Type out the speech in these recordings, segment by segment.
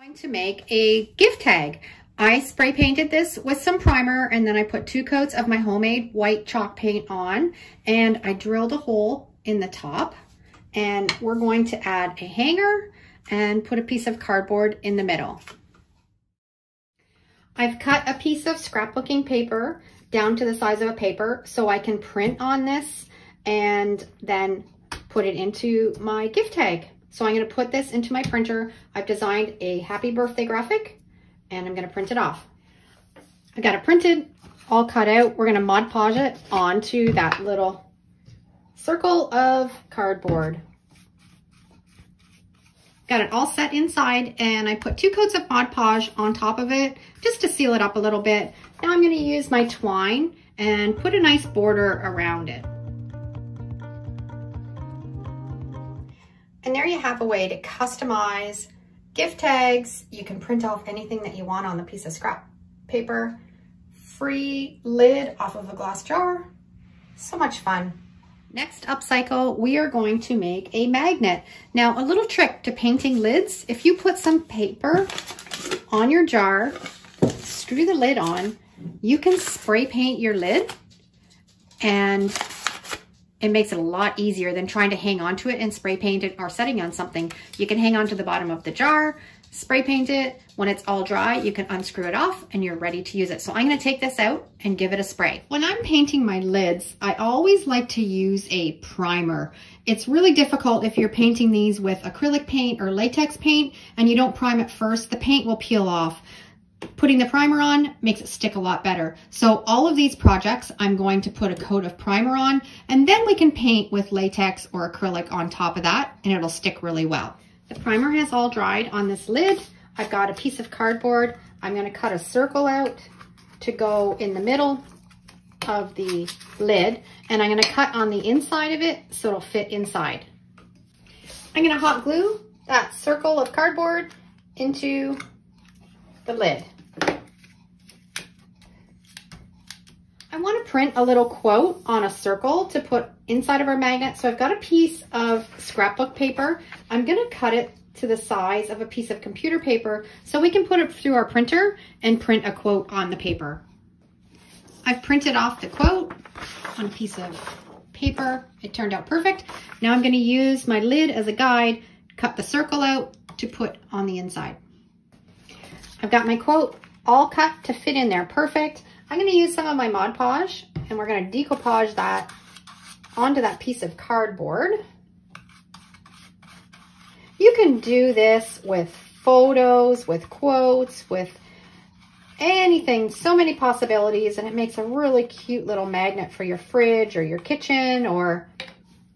going to make a gift tag. I spray painted this with some primer and then I put two coats of my homemade white chalk paint on and I drilled a hole in the top and we're going to add a hanger and put a piece of cardboard in the middle. I've cut a piece of scrapbooking paper down to the size of a paper so I can print on this and then put it into my gift tag. So I'm gonna put this into my printer. I've designed a happy birthday graphic and I'm gonna print it off. I got it printed, all cut out. We're gonna Mod Podge it onto that little circle of cardboard. Got it all set inside and I put two coats of Mod Podge on top of it just to seal it up a little bit. Now I'm gonna use my twine and put a nice border around it. And there you have a way to customize gift tags. You can print off anything that you want on the piece of scrap paper. Free lid off of a glass jar. So much fun. Next upcycle, we are going to make a magnet. Now, a little trick to painting lids, if you put some paper on your jar, screw the lid on, you can spray paint your lid and it makes it a lot easier than trying to hang on to it and spray paint it or setting on something. You can hang on to the bottom of the jar, spray paint it. When it's all dry, you can unscrew it off and you're ready to use it. So I'm gonna take this out and give it a spray. When I'm painting my lids, I always like to use a primer. It's really difficult if you're painting these with acrylic paint or latex paint and you don't prime it first, the paint will peel off. Putting the primer on makes it stick a lot better. So all of these projects, I'm going to put a coat of primer on and then we can paint with latex or acrylic on top of that and it'll stick really well. The primer has all dried on this lid. I've got a piece of cardboard. I'm gonna cut a circle out to go in the middle of the lid and I'm gonna cut on the inside of it so it'll fit inside. I'm gonna hot glue that circle of cardboard into the lid. I want to print a little quote on a circle to put inside of our magnet. So I've got a piece of scrapbook paper. I'm going to cut it to the size of a piece of computer paper so we can put it through our printer and print a quote on the paper. I've printed off the quote on a piece of paper. It turned out perfect. Now I'm going to use my lid as a guide, cut the circle out to put on the inside. I've got my quote all cut to fit in there perfect. I'm gonna use some of my Mod Podge and we're gonna decoupage that onto that piece of cardboard. You can do this with photos, with quotes, with anything, so many possibilities, and it makes a really cute little magnet for your fridge or your kitchen or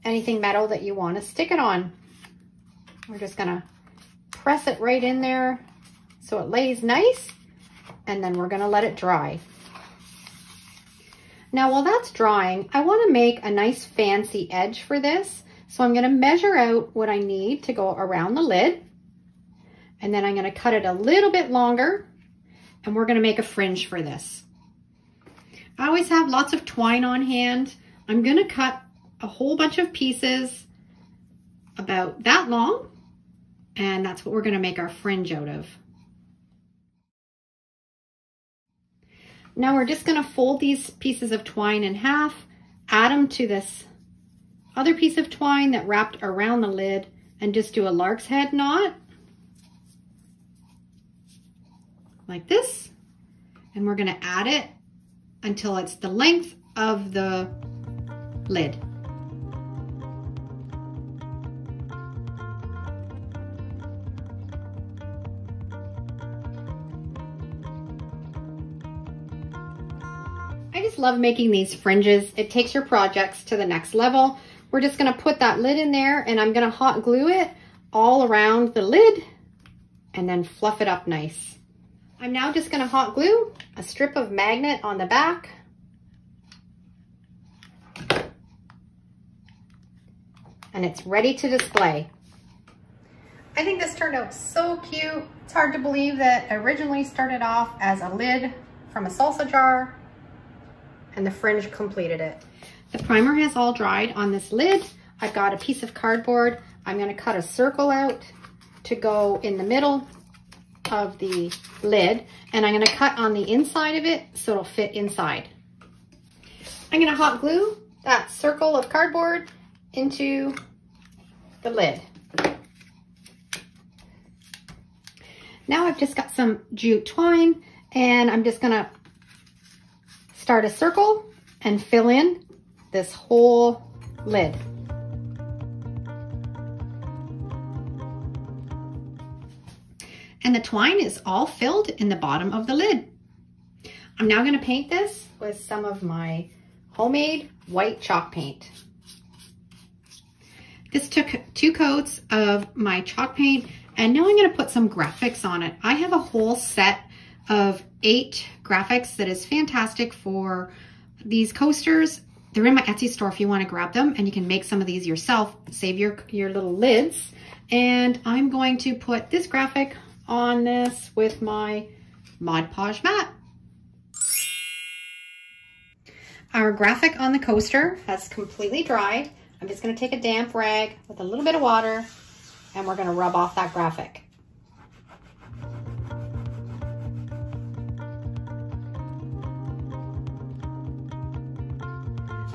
anything metal that you want to stick it on. We're just gonna press it right in there so it lays nice, and then we're gonna let it dry. Now while that's drying, I wanna make a nice fancy edge for this. So I'm gonna measure out what I need to go around the lid, and then I'm gonna cut it a little bit longer, and we're gonna make a fringe for this. I always have lots of twine on hand. I'm gonna cut a whole bunch of pieces about that long, and that's what we're gonna make our fringe out of. Now we're just gonna fold these pieces of twine in half, add them to this other piece of twine that wrapped around the lid and just do a lark's head knot like this. And we're gonna add it until it's the length of the lid. Love making these fringes. It takes your projects to the next level. We're just gonna put that lid in there and I'm gonna hot glue it all around the lid and then fluff it up nice. I'm now just gonna hot glue a strip of magnet on the back. And it's ready to display. I think this turned out so cute. It's hard to believe that originally started off as a lid from a salsa jar and the fringe completed it. The primer has all dried on this lid. I've got a piece of cardboard. I'm gonna cut a circle out to go in the middle of the lid and I'm gonna cut on the inside of it so it'll fit inside. I'm gonna hot glue that circle of cardboard into the lid. Now I've just got some jute twine and I'm just gonna start a circle and fill in this whole lid. And the twine is all filled in the bottom of the lid. I'm now gonna paint this with some of my homemade white chalk paint. This took two coats of my chalk paint and now I'm gonna put some graphics on it. I have a whole set of eight graphics that is fantastic for these coasters. They're in my Etsy store if you wanna grab them and you can make some of these yourself, save your, your little lids. And I'm going to put this graphic on this with my Mod Podge matte. Our graphic on the coaster has completely dried. I'm just gonna take a damp rag with a little bit of water and we're gonna rub off that graphic.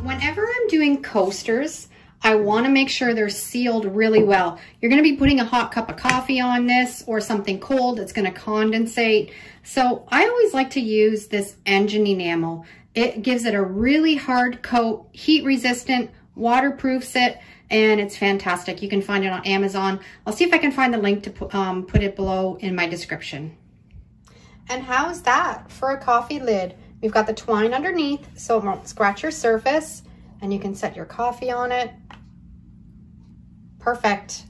Whenever I'm doing coasters, I wanna make sure they're sealed really well. You're gonna be putting a hot cup of coffee on this or something cold, it's gonna condensate. So I always like to use this engine enamel. It gives it a really hard coat, heat resistant, waterproofs it, and it's fantastic. You can find it on Amazon. I'll see if I can find the link to um, put it below in my description. And how's that for a coffee lid? We've got the twine underneath so it won't scratch your surface and you can set your coffee on it. Perfect.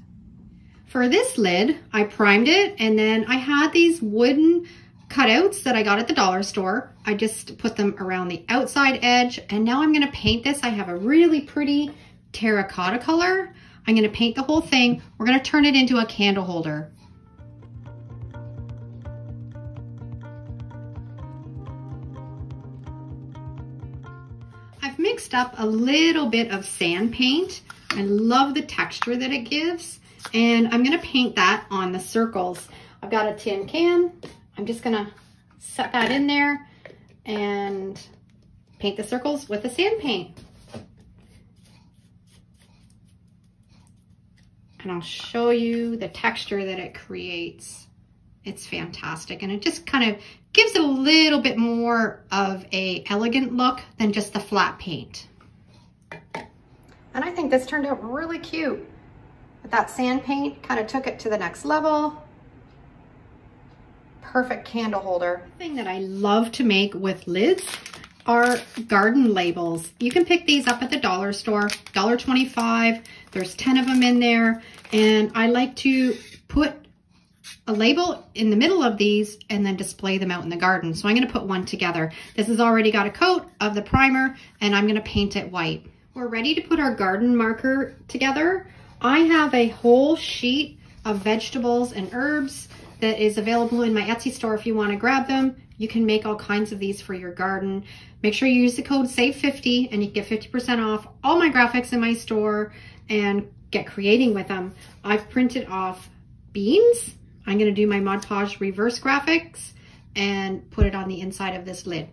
For this lid, I primed it and then I had these wooden cutouts that I got at the dollar store. I just put them around the outside edge and now I'm gonna paint this. I have a really pretty terracotta color. I'm gonna paint the whole thing. We're gonna turn it into a candle holder. Mixed up a little bit of sand paint. I love the texture that it gives. And I'm gonna paint that on the circles. I've got a tin can. I'm just gonna set that in there and paint the circles with the sand paint. and I'll show you the texture that it creates. It's fantastic and it just kind of gives it a little bit more of a elegant look than just the flat paint. And I think this turned out really cute. But that sand paint kind of took it to the next level. Perfect candle holder. thing that I love to make with lids are garden labels. You can pick these up at the dollar store, $1.25. There's 10 of them in there. And I like to put a label in the middle of these and then display them out in the garden. So I'm gonna put one together. This has already got a coat of the primer and I'm gonna paint it white. We're ready to put our garden marker together. I have a whole sheet of vegetables and herbs that is available in my Etsy store if you wanna grab them. You can make all kinds of these for your garden. Make sure you use the code SAVE50 and you get 50% off all my graphics in my store and get creating with them. I've printed off beans. I'm gonna do my Mod Podge reverse graphics and put it on the inside of this lid.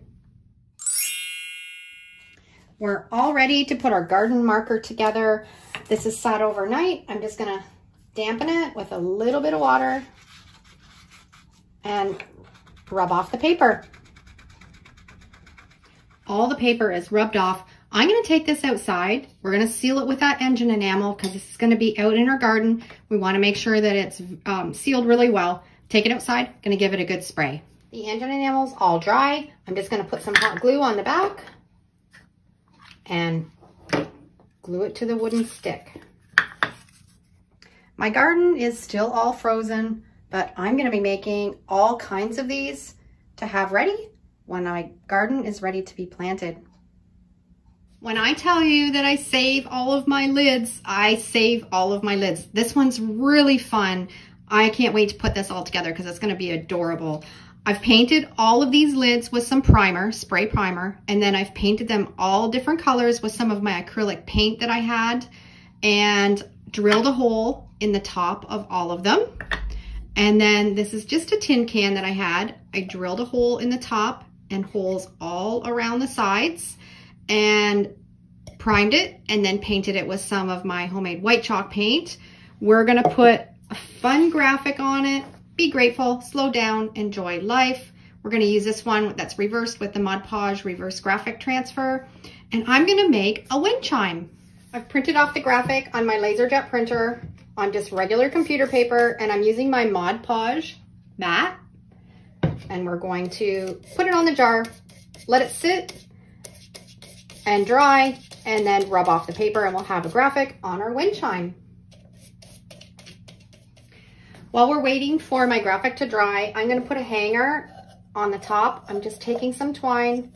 We're all ready to put our garden marker together. This is sat overnight. I'm just gonna dampen it with a little bit of water and rub off the paper. All the paper is rubbed off. I'm gonna take this outside. We're gonna seal it with that engine enamel because this is gonna be out in our garden. We wanna make sure that it's um, sealed really well. Take it outside, gonna give it a good spray. The engine enamel's all dry. I'm just gonna put some hot glue on the back and glue it to the wooden stick. My garden is still all frozen, but I'm gonna be making all kinds of these to have ready when my garden is ready to be planted. When I tell you that I save all of my lids, I save all of my lids. This one's really fun. I can't wait to put this all together because it's gonna be adorable. I've painted all of these lids with some primer, spray primer, and then I've painted them all different colors with some of my acrylic paint that I had and drilled a hole in the top of all of them. And then this is just a tin can that I had. I drilled a hole in the top and holes all around the sides and primed it and then painted it with some of my homemade white chalk paint. We're gonna put a fun graphic on it. Be grateful, slow down, enjoy life. We're gonna use this one that's reversed with the Mod Podge reverse graphic transfer. And I'm gonna make a wind chime. I've printed off the graphic on my LaserJet printer on just regular computer paper and I'm using my Mod Podge matte and we're going to put it on the jar, let it sit and dry, and then rub off the paper and we'll have a graphic on our wind chime. While we're waiting for my graphic to dry, I'm gonna put a hanger on the top. I'm just taking some twine,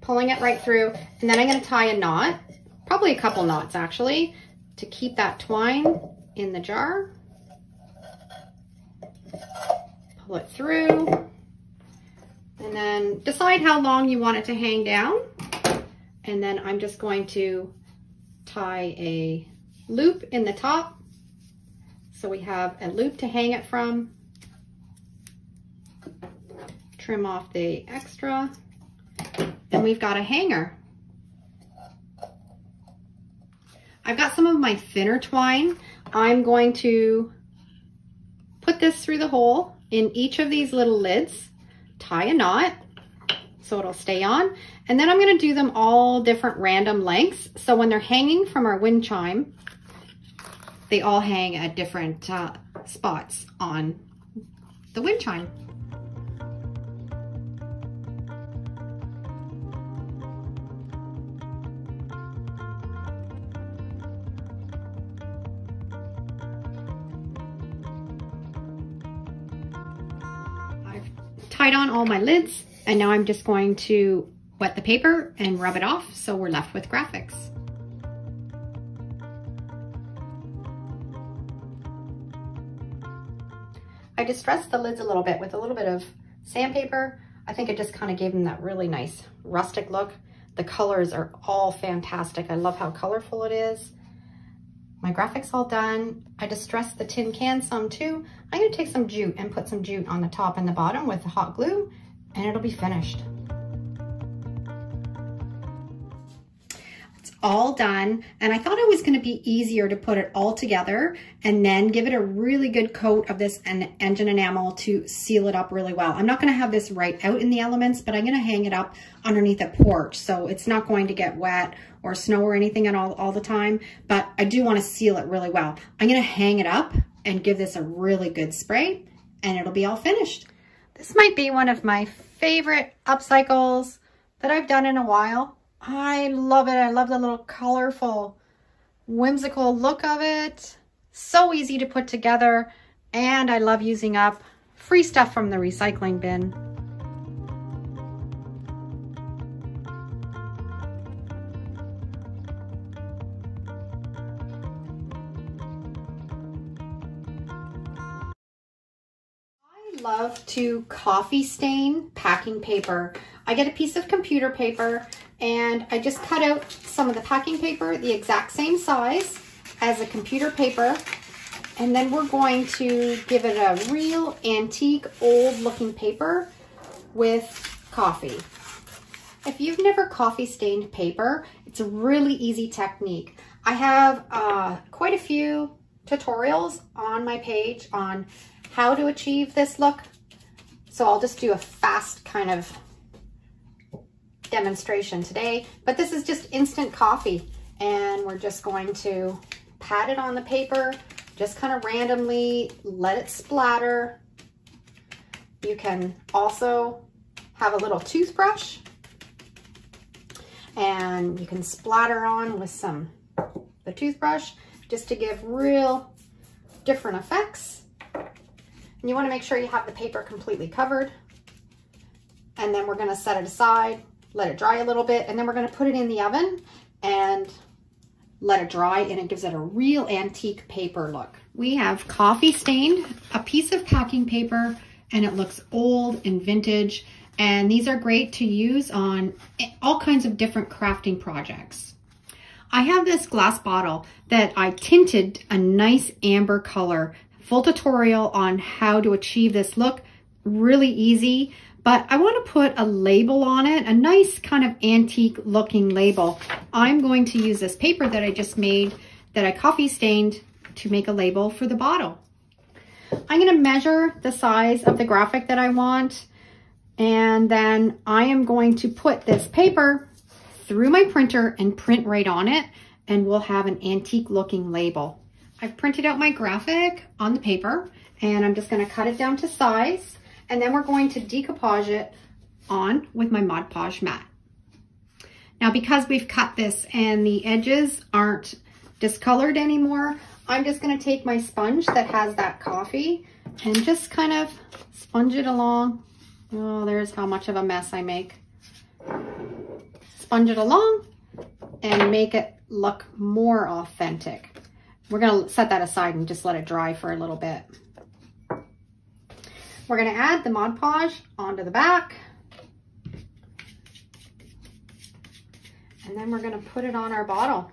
pulling it right through, and then I'm gonna tie a knot, probably a couple knots actually, to keep that twine in the jar. Pull it through, and then decide how long you want it to hang down. And then I'm just going to tie a loop in the top. So we have a loop to hang it from. Trim off the extra. And we've got a hanger. I've got some of my thinner twine. I'm going to put this through the hole in each of these little lids, tie a knot, so it'll stay on. And then I'm gonna do them all different random lengths. So when they're hanging from our wind chime, they all hang at different uh, spots on the wind chime. I've tied on all my lids and now I'm just going to wet the paper and rub it off so we're left with graphics. I distressed the lids a little bit with a little bit of sandpaper. I think it just kind of gave them that really nice rustic look. The colors are all fantastic. I love how colorful it is. My graphic's all done. I distressed the tin can some too. I'm gonna take some jute and put some jute on the top and the bottom with the hot glue and it'll be finished. It's all done and I thought it was going to be easier to put it all together and then give it a really good coat of this engine enamel to seal it up really well. I'm not going to have this right out in the elements but I'm going to hang it up underneath a porch so it's not going to get wet or snow or anything at all all the time but I do want to seal it really well. I'm going to hang it up and give this a really good spray and it'll be all finished. This might be one of my favorite upcycles that I've done in a while. I love it. I love the little colorful, whimsical look of it. So easy to put together. And I love using up free stuff from the recycling bin. Love to coffee stain packing paper. I get a piece of computer paper and I just cut out some of the packing paper the exact same size as a computer paper and then we're going to give it a real antique old looking paper with coffee. If you've never coffee stained paper, it's a really easy technique. I have uh, quite a few tutorials on my page on how to achieve this look. So I'll just do a fast kind of demonstration today, but this is just instant coffee and we're just going to pat it on the paper, just kind of randomly let it splatter. You can also have a little toothbrush and you can splatter on with some the toothbrush just to give real different effects. And you wanna make sure you have the paper completely covered. And then we're gonna set it aside, let it dry a little bit, and then we're gonna put it in the oven and let it dry and it gives it a real antique paper look. We have coffee stained, a piece of packing paper, and it looks old and vintage. And these are great to use on all kinds of different crafting projects. I have this glass bottle that I tinted a nice amber color full tutorial on how to achieve this look. Really easy, but I want to put a label on it, a nice kind of antique looking label. I'm going to use this paper that I just made that I coffee stained to make a label for the bottle. I'm going to measure the size of the graphic that I want and then I am going to put this paper through my printer and print right on it and we'll have an antique looking label. I've printed out my graphic on the paper and I'm just gonna cut it down to size and then we're going to decoupage it on with my Mod Podge matte. Now because we've cut this and the edges aren't discolored anymore, I'm just gonna take my sponge that has that coffee and just kind of sponge it along. Oh, there's how much of a mess I make. Sponge it along and make it look more authentic. We're gonna set that aside and just let it dry for a little bit. We're gonna add the Mod Podge onto the back. And then we're gonna put it on our bottle.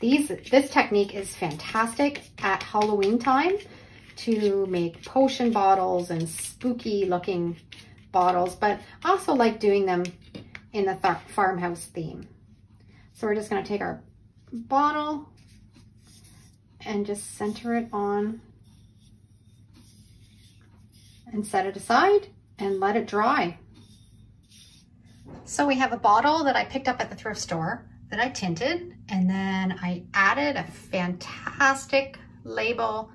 These, this technique is fantastic at Halloween time to make potion bottles and spooky looking bottles, but I also like doing them in the farmhouse theme. So we're just gonna take our bottle and just center it on and set it aside and let it dry. So we have a bottle that I picked up at the thrift store that I tinted and then I added a fantastic label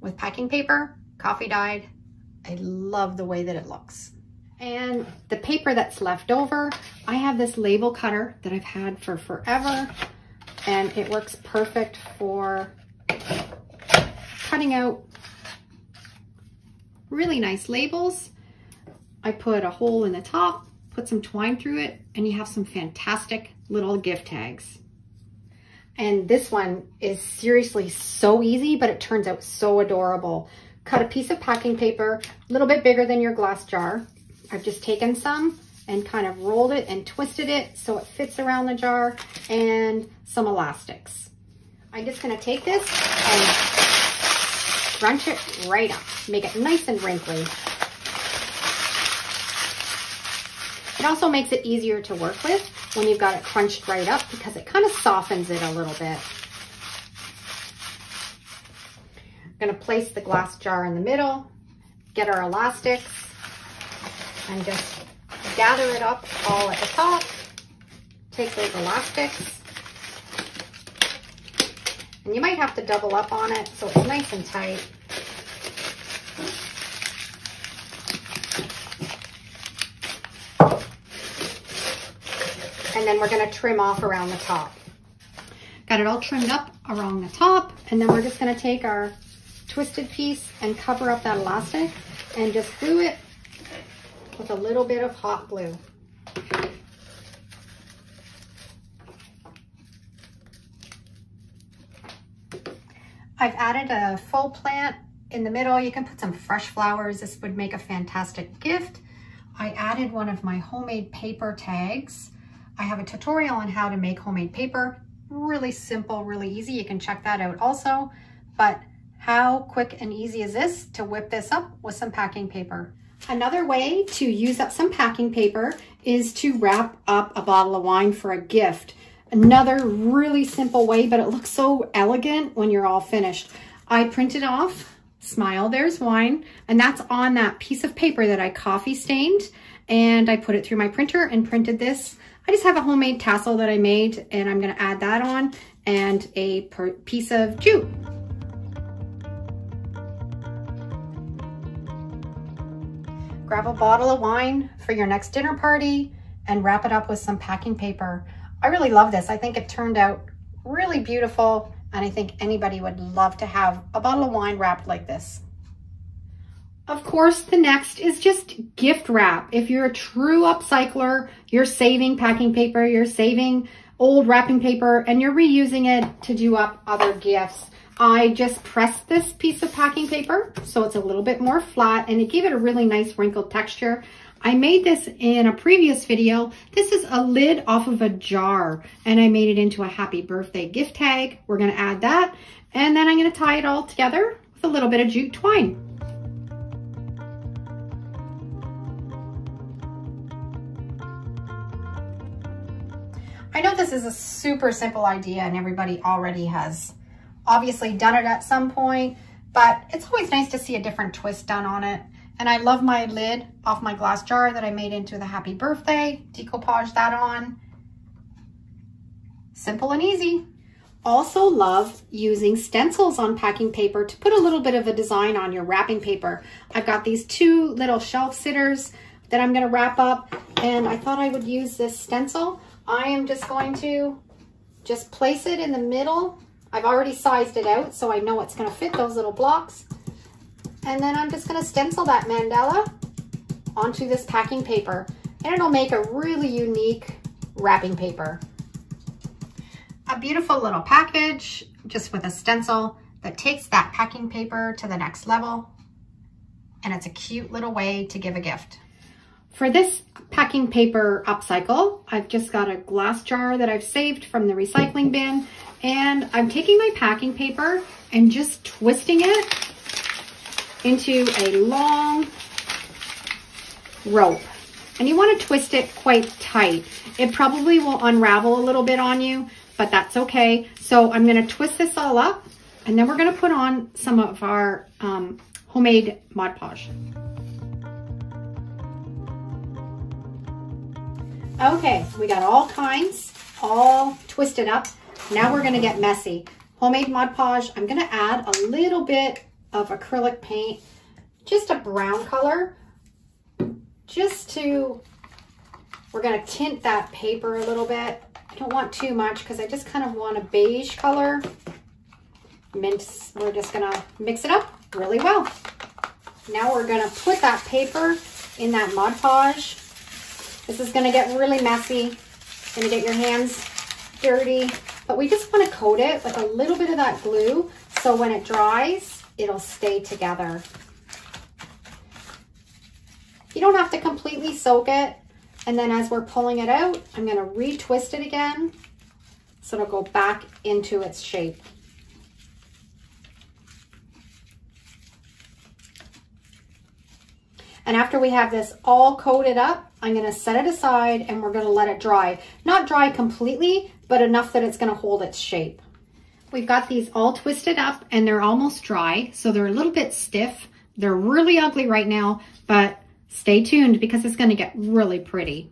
with packing paper, coffee dyed. I love the way that it looks. And the paper that's left over, I have this label cutter that I've had for forever and it works perfect for cutting out really nice labels. I put a hole in the top, put some twine through it, and you have some fantastic little gift tags. And this one is seriously so easy, but it turns out so adorable. Cut a piece of packing paper, a little bit bigger than your glass jar. I've just taken some and kind of rolled it and twisted it so it fits around the jar and some elastics. I'm just gonna take this and crunch it right up, make it nice and wrinkly. It also makes it easier to work with when you've got it crunched right up because it kind of softens it a little bit. I'm gonna place the glass jar in the middle, get our elastics, and just gather it up all at the top. Take those elastics. And you might have to double up on it so it's nice and tight. and then we're gonna trim off around the top. Got it all trimmed up around the top, and then we're just gonna take our twisted piece and cover up that elastic and just glue it with a little bit of hot glue. I've added a faux plant in the middle. You can put some fresh flowers. This would make a fantastic gift. I added one of my homemade paper tags I have a tutorial on how to make homemade paper. Really simple, really easy. You can check that out also. But how quick and easy is this to whip this up with some packing paper? Another way to use up some packing paper is to wrap up a bottle of wine for a gift. Another really simple way, but it looks so elegant when you're all finished. I printed off, smile, there's wine, and that's on that piece of paper that I coffee stained, and I put it through my printer and printed this I just have a homemade tassel that I made and I'm gonna add that on and a piece of jute. Grab a bottle of wine for your next dinner party and wrap it up with some packing paper. I really love this. I think it turned out really beautiful and I think anybody would love to have a bottle of wine wrapped like this. Of course, the next is just gift wrap. If you're a true upcycler, you're saving packing paper, you're saving old wrapping paper, and you're reusing it to do up other gifts. I just pressed this piece of packing paper so it's a little bit more flat and it gave it a really nice wrinkled texture. I made this in a previous video. This is a lid off of a jar and I made it into a happy birthday gift tag. We're gonna add that and then I'm gonna tie it all together with a little bit of jute twine. I know this is a super simple idea and everybody already has obviously done it at some point, but it's always nice to see a different twist done on it. And I love my lid off my glass jar that I made into the happy birthday, decoupage that on. Simple and easy. Also love using stencils on packing paper to put a little bit of a design on your wrapping paper. I've got these two little shelf sitters that I'm gonna wrap up and I thought I would use this stencil. I am just going to just place it in the middle. I've already sized it out so I know it's gonna fit those little blocks. And then I'm just gonna stencil that mandala onto this packing paper and it'll make a really unique wrapping paper a beautiful little package just with a stencil that takes that packing paper to the next level. And it's a cute little way to give a gift. For this packing paper upcycle, I've just got a glass jar that I've saved from the recycling bin. And I'm taking my packing paper and just twisting it into a long rope. And you want to twist it quite tight. It probably will unravel a little bit on you, but that's okay. So I'm gonna twist this all up and then we're gonna put on some of our um, homemade Mod Podge. Okay, we got all kinds, all twisted up. Now we're gonna get messy. Homemade Mod Podge, I'm gonna add a little bit of acrylic paint, just a brown color, just to, we're gonna tint that paper a little bit I don't want too much because I just kind of want a beige color. Mint, we're just gonna mix it up really well. Now we're gonna put that paper in that Mod Podge. This is gonna get really messy. Gonna get your hands dirty, but we just wanna coat it with a little bit of that glue so when it dries, it'll stay together. You don't have to completely soak it. And then as we're pulling it out, I'm gonna retwist it again so it'll go back into its shape. And after we have this all coated up, I'm gonna set it aside and we're gonna let it dry. Not dry completely, but enough that it's gonna hold its shape. We've got these all twisted up and they're almost dry, so they're a little bit stiff. They're really ugly right now, but Stay tuned because it's going to get really pretty.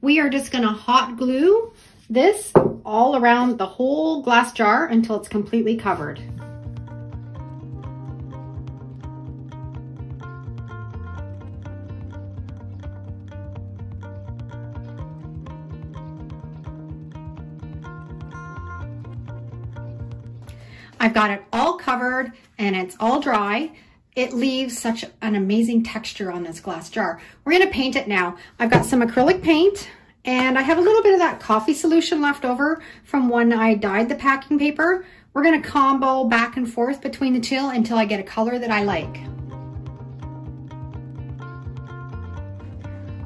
We are just going to hot glue this all around the whole glass jar until it's completely covered. I've got it all covered and it's all dry it leaves such an amazing texture on this glass jar. We're gonna paint it now. I've got some acrylic paint and I have a little bit of that coffee solution left over from when I dyed the packing paper. We're gonna combo back and forth between the two until I get a color that I like.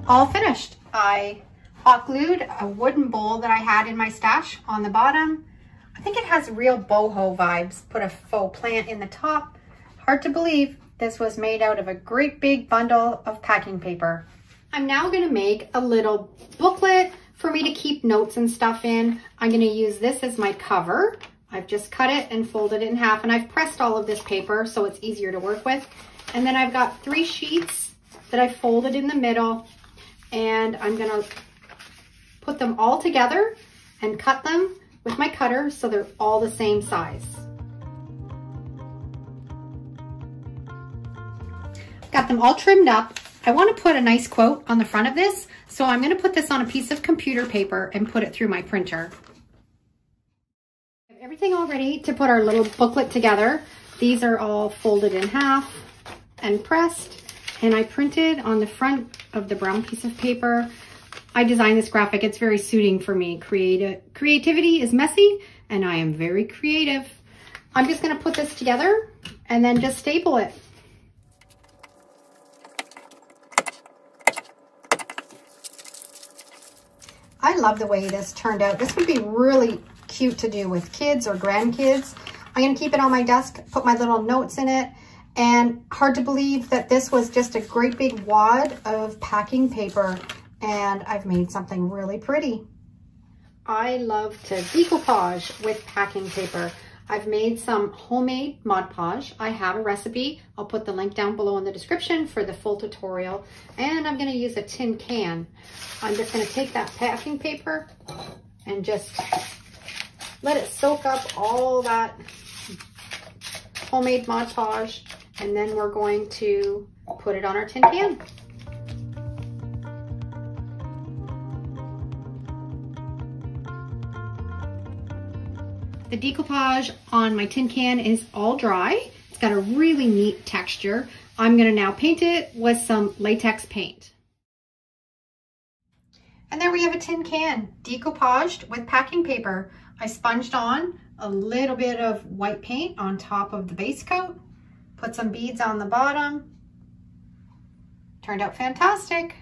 All finished. I hot glued a wooden bowl that I had in my stash on the bottom. Think it has real boho vibes. Put a faux plant in the top Hard to believe this was made out of a great big bundle of packing paper. I'm now gonna make a little booklet for me to keep notes and stuff in. I'm gonna use this as my cover. I've just cut it and folded it in half and I've pressed all of this paper so it's easier to work with. And then I've got three sheets that I folded in the middle and I'm gonna put them all together and cut them with my cutter so they're all the same size. Got them all trimmed up. I want to put a nice quote on the front of this, so I'm going to put this on a piece of computer paper and put it through my printer. everything all ready to put our little booklet together. These are all folded in half and pressed, and I printed on the front of the brown piece of paper. I designed this graphic. It's very suiting for me. Creati creativity is messy and I am very creative. I'm just gonna put this together and then just staple it. I love the way this turned out. This would be really cute to do with kids or grandkids. I'm gonna keep it on my desk, put my little notes in it, and hard to believe that this was just a great big wad of packing paper and I've made something really pretty. I love to decoupage with packing paper. I've made some homemade Mod Podge. I have a recipe. I'll put the link down below in the description for the full tutorial. And I'm gonna use a tin can. I'm just gonna take that packing paper and just let it soak up all that homemade Mod Podge. And then we're going to put it on our tin can. The decoupage on my tin can is all dry. It's got a really neat texture. I'm gonna now paint it with some latex paint. And there we have a tin can, decoupaged with packing paper. I sponged on a little bit of white paint on top of the base coat, put some beads on the bottom. Turned out fantastic.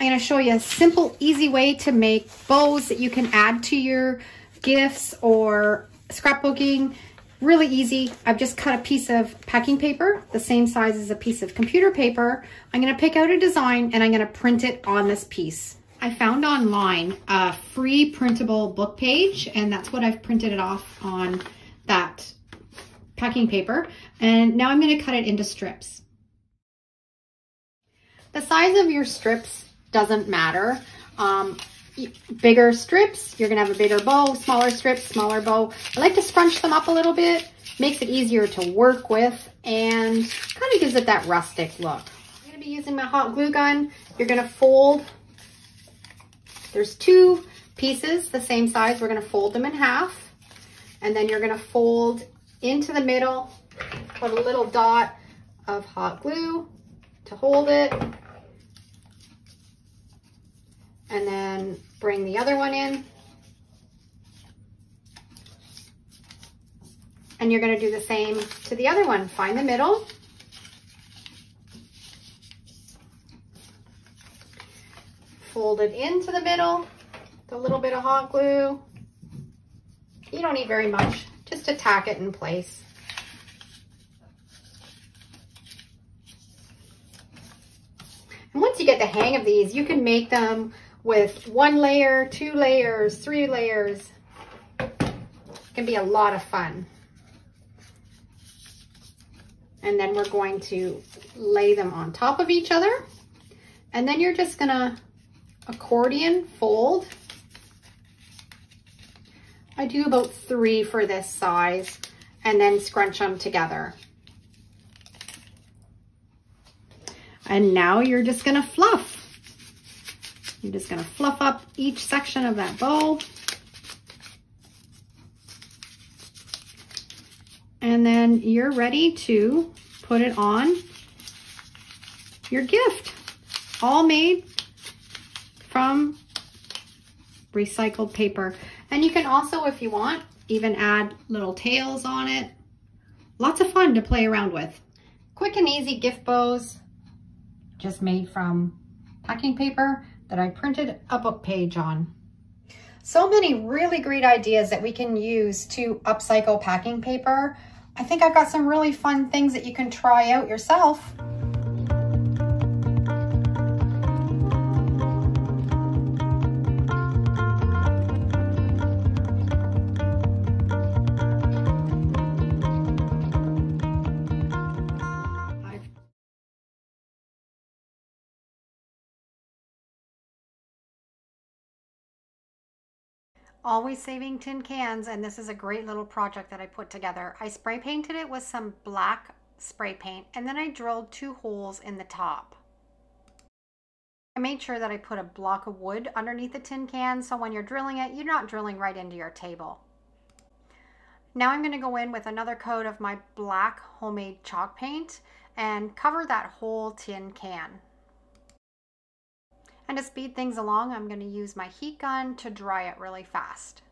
I'm gonna show you a simple, easy way to make bows that you can add to your gifts or scrapbooking. Really easy. I've just cut a piece of packing paper, the same size as a piece of computer paper. I'm gonna pick out a design and I'm gonna print it on this piece. I found online a free printable book page and that's what I've printed it off on that packing paper. And now I'm gonna cut it into strips. The size of your strips doesn't matter. Um, bigger strips, you're gonna have a bigger bow, smaller strips, smaller bow. I like to scrunch them up a little bit, makes it easier to work with and kind of gives it that rustic look. I'm gonna be using my hot glue gun. You're gonna fold, there's two pieces the same size. We're gonna fold them in half and then you're gonna fold into the middle, put a little dot of hot glue to hold it and then bring the other one in. And you're gonna do the same to the other one. Find the middle. Fold it into the middle with a little bit of hot glue. You don't need very much, just to tack it in place. And once you get the hang of these, you can make them with one layer, two layers, three layers. It can be a lot of fun. And then we're going to lay them on top of each other. And then you're just gonna accordion fold. I do about three for this size and then scrunch them together. And now you're just gonna fluff. I'm just gonna fluff up each section of that bow. And then you're ready to put it on your gift. All made from recycled paper. And you can also, if you want, even add little tails on it. Lots of fun to play around with. Quick and easy gift bows, just made from packing paper that I printed a book page on. So many really great ideas that we can use to upcycle packing paper. I think I've got some really fun things that you can try out yourself. Always saving tin cans and this is a great little project that I put together. I spray painted it with some black spray paint and then I drilled two holes in the top. I made sure that I put a block of wood underneath the tin can so when you're drilling it, you're not drilling right into your table. Now I'm going to go in with another coat of my black homemade chalk paint and cover that whole tin can. And to speed things along, I'm going to use my heat gun to dry it really fast.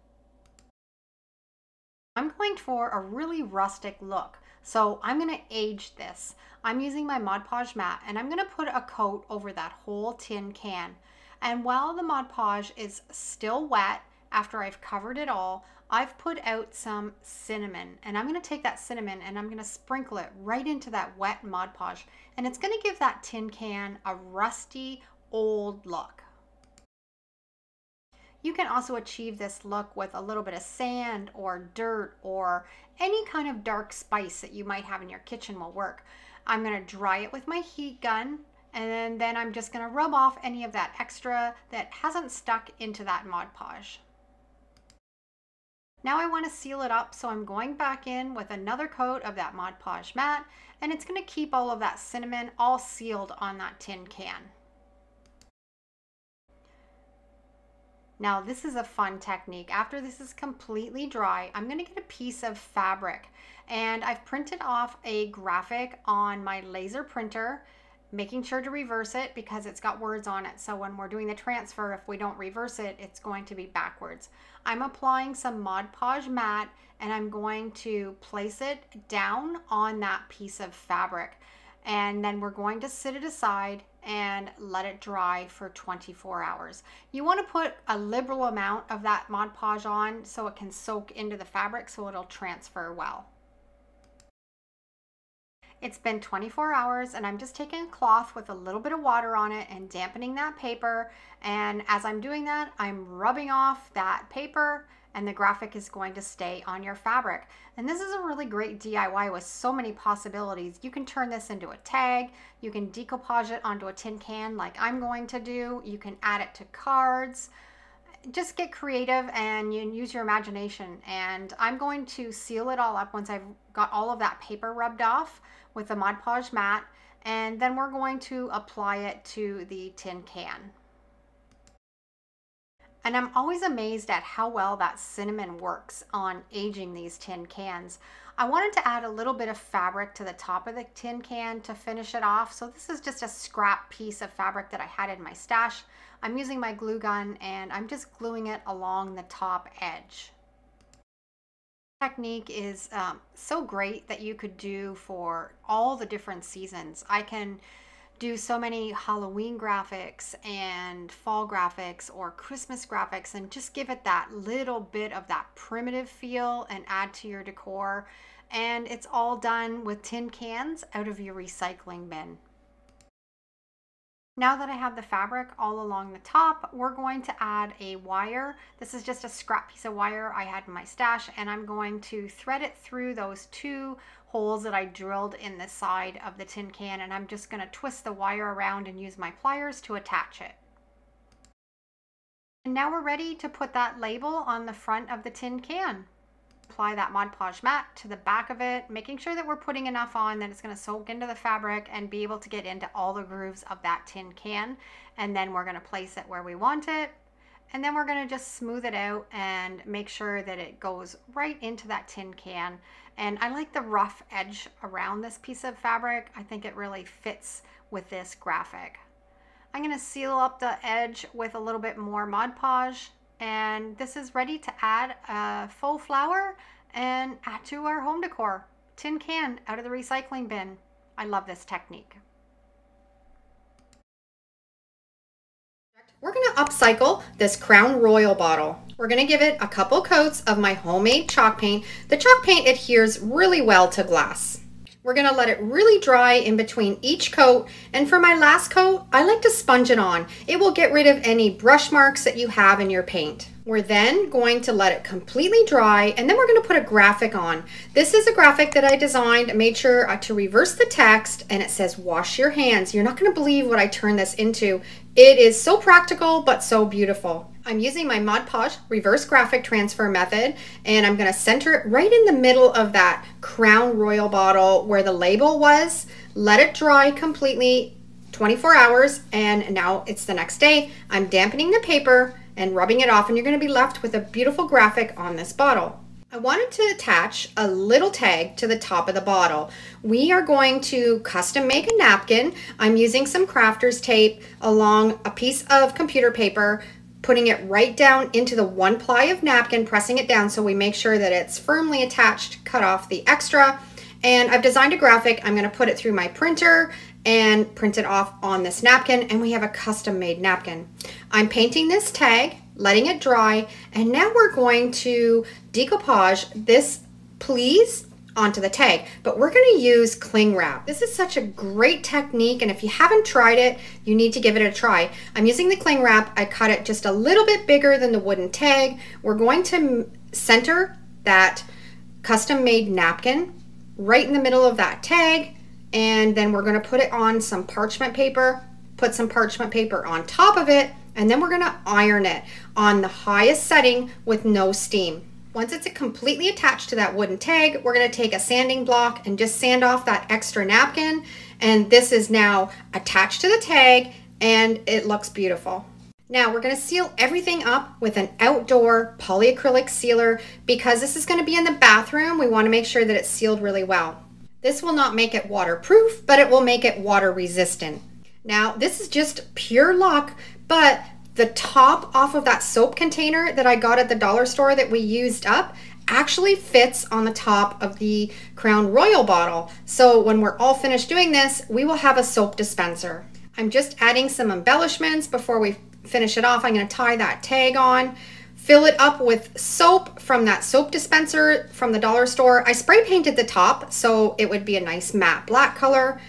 I'm going for a really rustic look, so I'm going to age this. I'm using my Mod Podge matte and I'm going to put a coat over that whole tin can. And while the Mod Podge is still wet, after I've covered it all, I've put out some cinnamon and I'm gonna take that cinnamon and I'm gonna sprinkle it right into that wet Mod Podge and it's gonna give that tin can a rusty old look. You can also achieve this look with a little bit of sand or dirt or any kind of dark spice that you might have in your kitchen will work. I'm gonna dry it with my heat gun and then I'm just gonna rub off any of that extra that hasn't stuck into that Mod Podge. Now I want to seal it up, so I'm going back in with another coat of that Mod Podge matte, and it's going to keep all of that cinnamon all sealed on that tin can. Now this is a fun technique. After this is completely dry, I'm gonna get a piece of fabric and I've printed off a graphic on my laser printer making sure to reverse it because it's got words on it. So when we're doing the transfer, if we don't reverse it, it's going to be backwards. I'm applying some Mod Podge matte and I'm going to place it down on that piece of fabric. And then we're going to sit it aside and let it dry for 24 hours. You want to put a liberal amount of that Mod Podge on so it can soak into the fabric so it'll transfer well. It's been 24 hours and I'm just taking a cloth with a little bit of water on it and dampening that paper. And as I'm doing that, I'm rubbing off that paper and the graphic is going to stay on your fabric. And this is a really great DIY with so many possibilities. You can turn this into a tag, you can decoupage it onto a tin can like I'm going to do, you can add it to cards, just get creative and you use your imagination. And I'm going to seal it all up once I've got all of that paper rubbed off with the Mod Podge matte. And then we're going to apply it to the tin can. And I'm always amazed at how well that cinnamon works on aging these tin cans. I wanted to add a little bit of fabric to the top of the tin can to finish it off. So this is just a scrap piece of fabric that I had in my stash. I'm using my glue gun and I'm just gluing it along the top edge. Technique is um, so great that you could do for all the different seasons. I can do so many Halloween graphics and fall graphics or Christmas graphics and just give it that little bit of that primitive feel and add to your decor. And it's all done with tin cans out of your recycling bin. Now that I have the fabric all along the top, we're going to add a wire. This is just a scrap piece of wire I had in my stash and I'm going to thread it through those two holes that I drilled in the side of the tin can and I'm just going to twist the wire around and use my pliers to attach it. And now we're ready to put that label on the front of the tin can apply that Mod Podge matte to the back of it, making sure that we're putting enough on that it's going to soak into the fabric and be able to get into all the grooves of that tin can. And then we're going to place it where we want it. And then we're going to just smooth it out and make sure that it goes right into that tin can. And I like the rough edge around this piece of fabric. I think it really fits with this graphic. I'm going to seal up the edge with a little bit more Mod Podge and this is ready to add a faux flower and add to our home decor. Tin can out of the recycling bin. I love this technique. We're gonna upcycle this Crown Royal bottle. We're gonna give it a couple coats of my homemade chalk paint. The chalk paint adheres really well to glass. We're gonna let it really dry in between each coat. And for my last coat, I like to sponge it on. It will get rid of any brush marks that you have in your paint. We're then going to let it completely dry and then we're going to put a graphic on. This is a graphic that I designed, made sure uh, to reverse the text and it says wash your hands. You're not going to believe what I turned this into. It is so practical but so beautiful. I'm using my Mod Podge reverse graphic transfer method and I'm going to center it right in the middle of that Crown Royal bottle where the label was. Let it dry completely 24 hours and now it's the next day. I'm dampening the paper and rubbing it off and you're going to be left with a beautiful graphic on this bottle. I wanted to attach a little tag to the top of the bottle. We are going to custom make a napkin. I'm using some crafter's tape along a piece of computer paper, putting it right down into the one ply of napkin, pressing it down so we make sure that it's firmly attached, cut off the extra. And I've designed a graphic. I'm going to put it through my printer and print it off on this napkin and we have a custom made napkin. I'm painting this tag, letting it dry, and now we're going to decoupage this please onto the tag, but we're gonna use cling wrap. This is such a great technique, and if you haven't tried it, you need to give it a try. I'm using the cling wrap. I cut it just a little bit bigger than the wooden tag. We're going to center that custom made napkin right in the middle of that tag, and then we're gonna put it on some parchment paper, put some parchment paper on top of it, and then we're gonna iron it on the highest setting with no steam. Once it's completely attached to that wooden tag, we're gonna take a sanding block and just sand off that extra napkin. And this is now attached to the tag and it looks beautiful. Now we're gonna seal everything up with an outdoor polyacrylic sealer because this is gonna be in the bathroom. We wanna make sure that it's sealed really well. This will not make it waterproof, but it will make it water resistant. Now this is just pure luck, but the top off of that soap container that I got at the dollar store that we used up actually fits on the top of the Crown Royal bottle. So when we're all finished doing this, we will have a soap dispenser. I'm just adding some embellishments before we finish it off. I'm gonna tie that tag on, fill it up with soap from that soap dispenser from the dollar store. I spray painted the top so it would be a nice matte black color.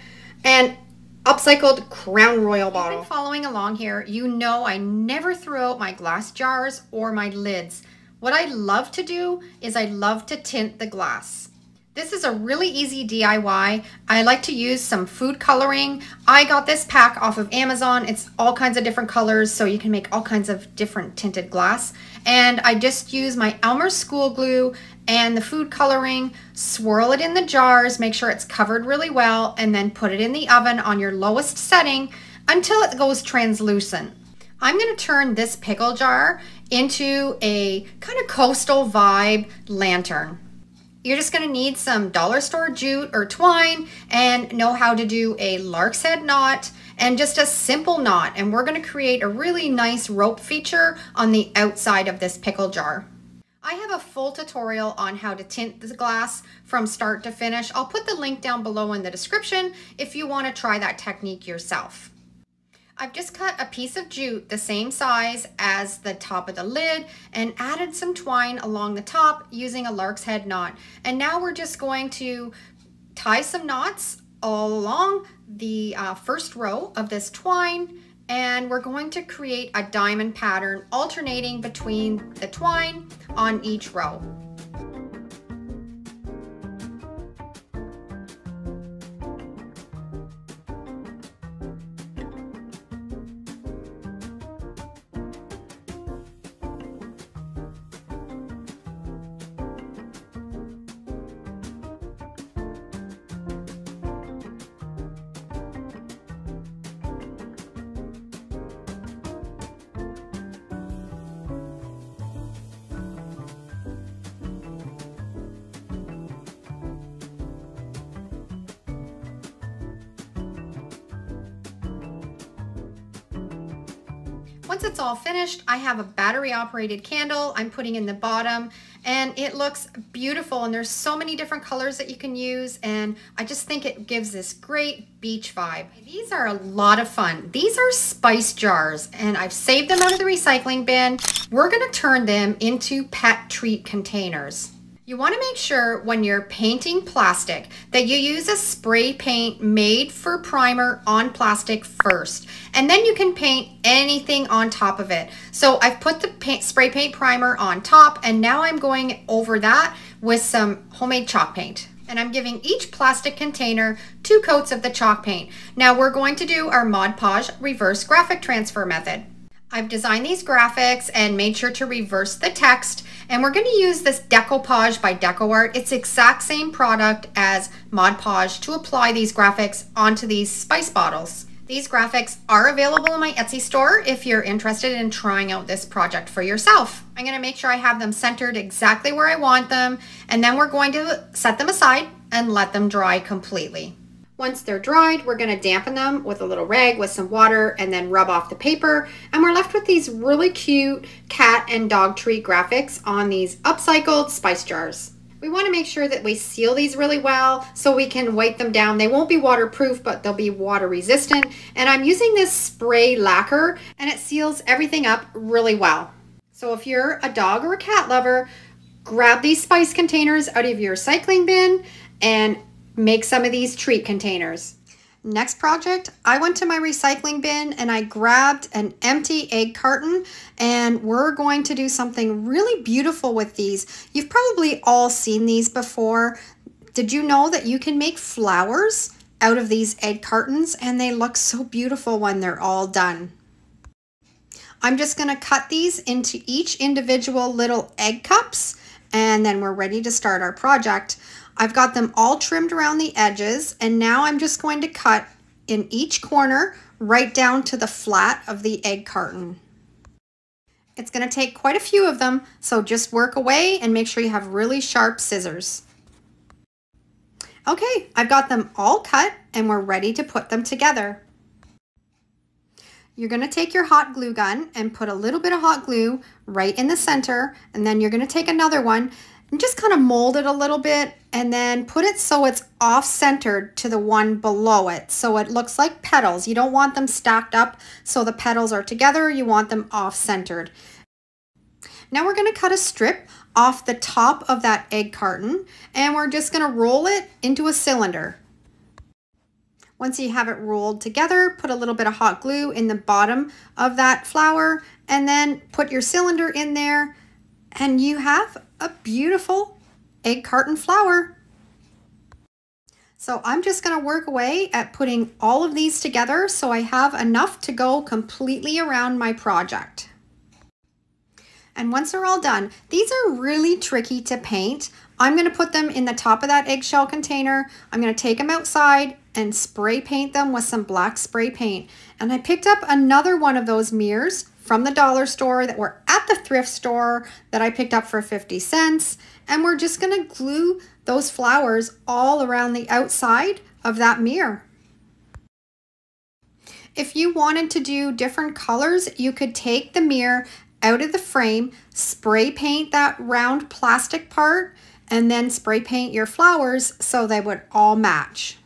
And upcycled Crown Royal bottle. If following along here, you know I never throw out my glass jars or my lids. What I love to do is I love to tint the glass. This is a really easy DIY. I like to use some food coloring. I got this pack off of Amazon. It's all kinds of different colors, so you can make all kinds of different tinted glass. And I just use my Elmer's school glue and the food coloring, swirl it in the jars, make sure it's covered really well, and then put it in the oven on your lowest setting until it goes translucent. I'm gonna turn this pickle jar into a kind of coastal vibe lantern. You're just gonna need some dollar store jute or twine and know how to do a lark's head knot and just a simple knot. And we're gonna create a really nice rope feature on the outside of this pickle jar. I have a full tutorial on how to tint the glass from start to finish. I'll put the link down below in the description if you want to try that technique yourself. I've just cut a piece of jute the same size as the top of the lid and added some twine along the top using a lark's head knot. And now we're just going to tie some knots all along the uh, first row of this twine and we're going to create a diamond pattern alternating between the twine on each row. Once it's all finished, I have a battery operated candle I'm putting in the bottom and it looks beautiful and there's so many different colors that you can use and I just think it gives this great beach vibe. These are a lot of fun. These are spice jars and I've saved them out of the recycling bin. We're gonna turn them into pet treat containers. You want to make sure when you're painting plastic that you use a spray paint made for primer on plastic first and then you can paint anything on top of it. So I've put the paint, spray paint primer on top and now I'm going over that with some homemade chalk paint and I'm giving each plastic container two coats of the chalk paint. Now we're going to do our Mod Podge reverse graphic transfer method. I've designed these graphics and made sure to reverse the text. And we're going to use this Decoupage by DecoArt. It's exact same product as Mod Podge to apply these graphics onto these spice bottles. These graphics are available in my Etsy store if you're interested in trying out this project for yourself. I'm going to make sure I have them centered exactly where I want them. And then we're going to set them aside and let them dry completely. Once they're dried, we're gonna dampen them with a little rag with some water and then rub off the paper. And we're left with these really cute cat and dog tree graphics on these upcycled spice jars. We want to make sure that we seal these really well so we can wipe them down. They won't be waterproof, but they'll be water resistant. And I'm using this spray lacquer and it seals everything up really well. So if you're a dog or a cat lover, grab these spice containers out of your recycling bin and make some of these treat containers. Next project, I went to my recycling bin and I grabbed an empty egg carton and we're going to do something really beautiful with these. You've probably all seen these before. Did you know that you can make flowers out of these egg cartons and they look so beautiful when they're all done. I'm just gonna cut these into each individual little egg cups and then we're ready to start our project. I've got them all trimmed around the edges and now I'm just going to cut in each corner right down to the flat of the egg carton. It's going to take quite a few of them, so just work away and make sure you have really sharp scissors. Okay, I've got them all cut and we're ready to put them together. You're going to take your hot glue gun and put a little bit of hot glue right in the center and then you're going to take another one and just kind of mold it a little bit and then put it so it's off-centered to the one below it. So it looks like petals. You don't want them stacked up so the petals are together. You want them off-centered. Now we're going to cut a strip off the top of that egg carton and we're just going to roll it into a cylinder. Once you have it rolled together, put a little bit of hot glue in the bottom of that flower and then put your cylinder in there and you have a beautiful egg carton flower. So I'm just going to work away at putting all of these together so I have enough to go completely around my project. And once they're all done, these are really tricky to paint. I'm going to put them in the top of that eggshell container. I'm going to take them outside and spray paint them with some black spray paint. And I picked up another one of those mirrors from the dollar store that were at the thrift store that I picked up for 50 cents. And we're just gonna glue those flowers all around the outside of that mirror. If you wanted to do different colors, you could take the mirror out of the frame, spray paint that round plastic part, and then spray paint your flowers so they would all match.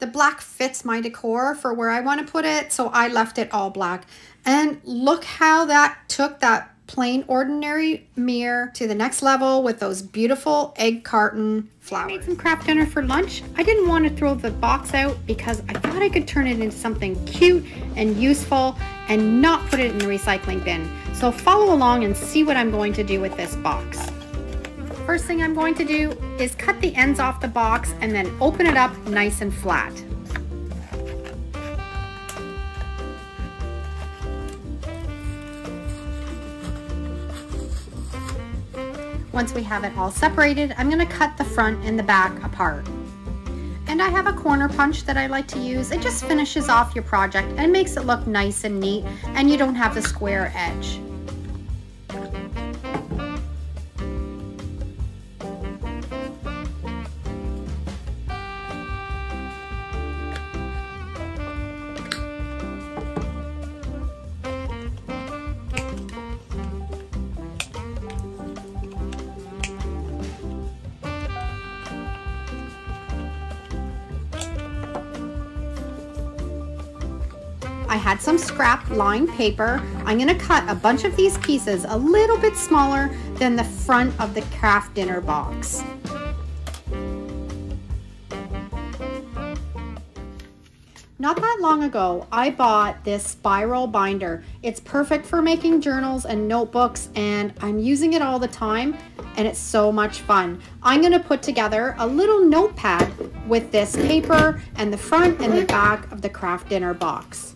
The black fits my decor for where I want to put it, so I left it all black. And look how that took that plain ordinary mirror to the next level with those beautiful egg carton flowers. I made some Kraft Dinner for lunch. I didn't want to throw the box out because I thought I could turn it into something cute and useful and not put it in the recycling bin. So follow along and see what I'm going to do with this box. First thing I'm going to do is cut the ends off the box and then open it up nice and flat. Once we have it all separated, I'm going to cut the front and the back apart. And I have a corner punch that I like to use. It just finishes off your project and makes it look nice and neat and you don't have the square edge. Some scrap lined paper. I'm gonna cut a bunch of these pieces a little bit smaller than the front of the Kraft Dinner box. Not that long ago, I bought this spiral binder. It's perfect for making journals and notebooks and I'm using it all the time and it's so much fun. I'm gonna put together a little notepad with this paper and the front and the back of the Kraft Dinner box.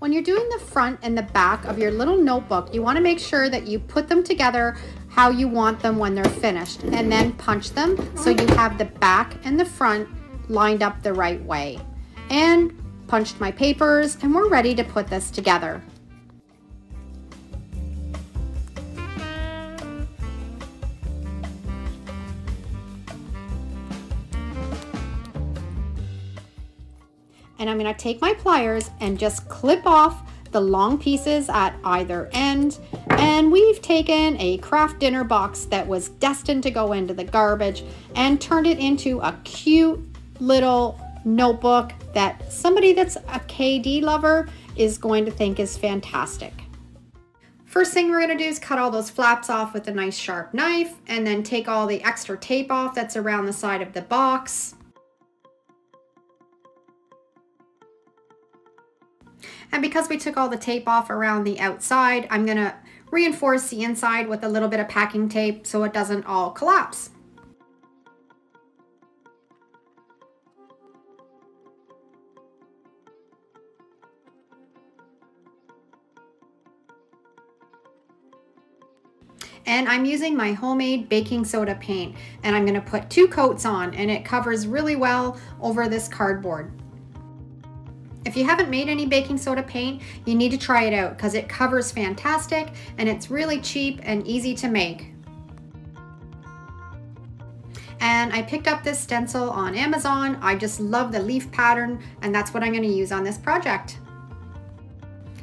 When you're doing the front and the back of your little notebook, you wanna make sure that you put them together how you want them when they're finished and then punch them so you have the back and the front lined up the right way. And punched my papers and we're ready to put this together. And I'm gonna take my pliers and just clip off the long pieces at either end And we've taken a Kraft Dinner box that was destined to go into the garbage and turned it into a cute little notebook that somebody that's a KD lover is going to think is fantastic. First thing we're gonna do is cut all those flaps off with a nice sharp knife and then take all the extra tape off that's around the side of the box. And because we took all the tape off around the outside, I'm gonna reinforce the inside with a little bit of packing tape so it doesn't all collapse. and I'm using my homemade baking soda paint and I'm gonna put two coats on and it covers really well over this cardboard. If you haven't made any baking soda paint, you need to try it out because it covers fantastic and it's really cheap and easy to make. And I picked up this stencil on Amazon. I just love the leaf pattern and that's what I'm gonna use on this project.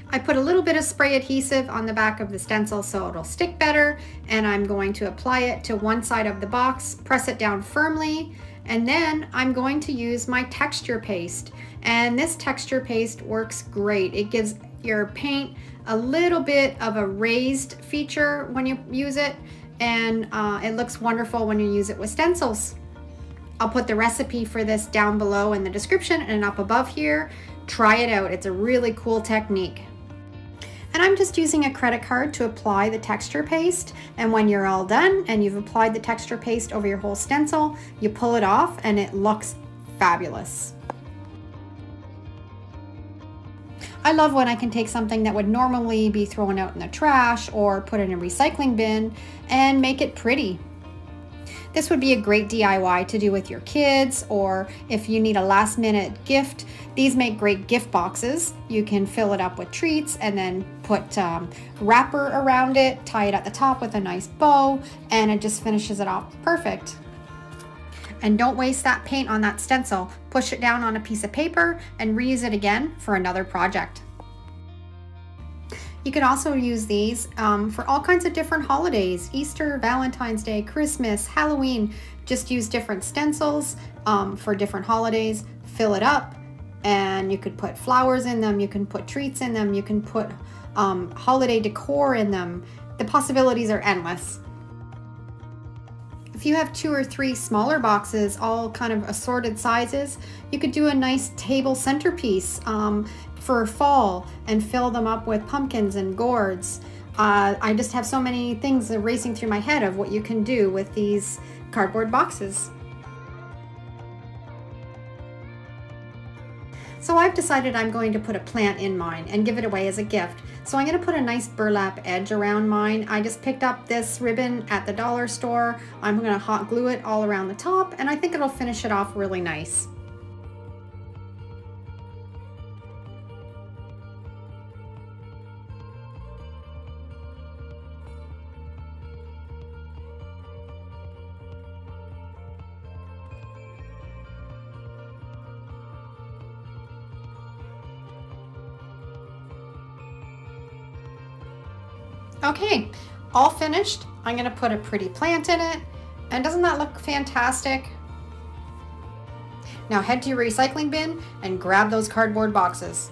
I put a little bit of spray adhesive on the back of the stencil so it'll stick better and I'm going to apply it to one side of the box, press it down firmly, and then I'm going to use my texture paste. And this texture paste works great. It gives your paint a little bit of a raised feature when you use it and uh, it looks wonderful when you use it with stencils. I'll put the recipe for this down below in the description and up above here. Try it out. It's a really cool technique. And I'm just using a credit card to apply the texture paste. And when you're all done and you've applied the texture paste over your whole stencil, you pull it off and it looks fabulous. I love when I can take something that would normally be thrown out in the trash or put in a recycling bin and make it pretty. This would be a great DIY to do with your kids or if you need a last minute gift. These make great gift boxes. You can fill it up with treats and then put um, wrapper around it, tie it at the top with a nice bow, and it just finishes it off perfect. And don't waste that paint on that stencil. Push it down on a piece of paper and reuse it again for another project. You can also use these um, for all kinds of different holidays, Easter, Valentine's Day, Christmas, Halloween. Just use different stencils um, for different holidays, fill it up, and you could put flowers in them, you can put treats in them, you can put um, holiday decor in them. The possibilities are endless. If you have two or three smaller boxes, all kind of assorted sizes, you could do a nice table centerpiece. Um, for fall and fill them up with pumpkins and gourds. Uh, I just have so many things racing through my head of what you can do with these cardboard boxes. So I've decided I'm going to put a plant in mine and give it away as a gift. So I'm going to put a nice burlap edge around mine. I just picked up this ribbon at the dollar store. I'm going to hot glue it all around the top and I think it'll finish it off really nice. Okay, all finished. I'm gonna put a pretty plant in it. And doesn't that look fantastic? Now head to your recycling bin and grab those cardboard boxes.